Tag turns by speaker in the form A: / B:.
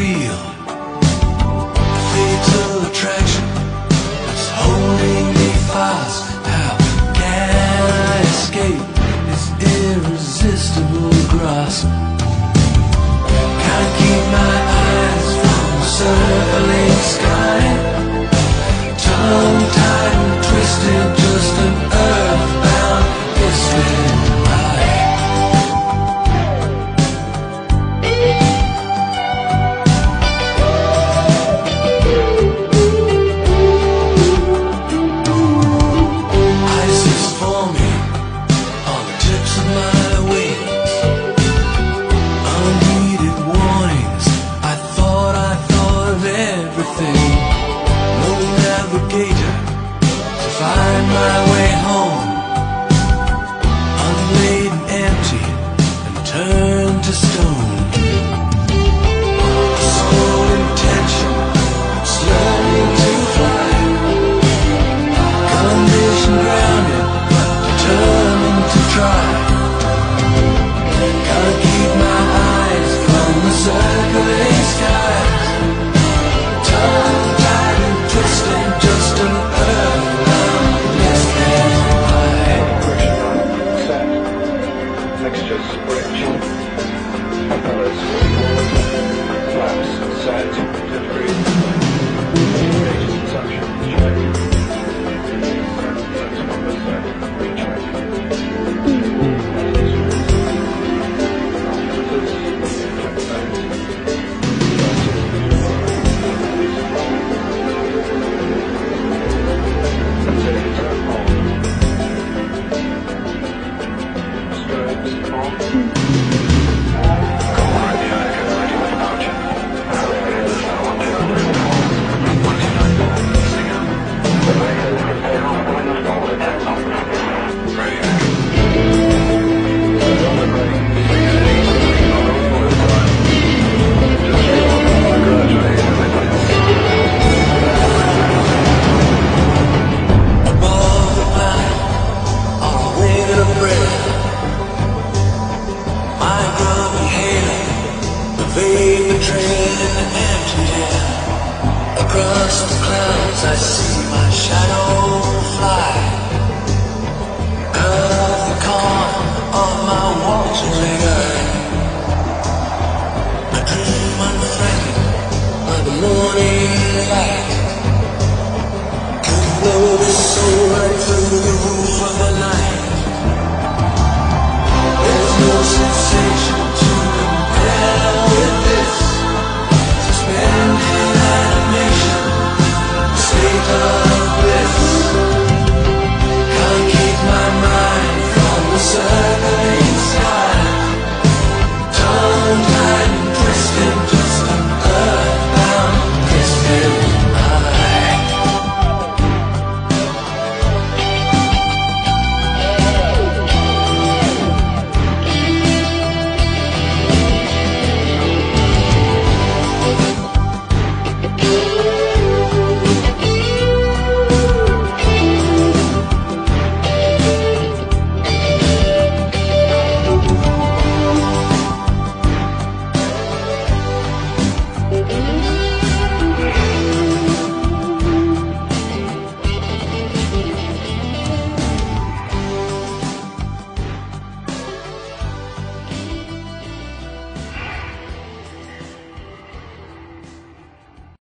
A: real. Across the clouds I see my shadow fly. Cut the corner of my river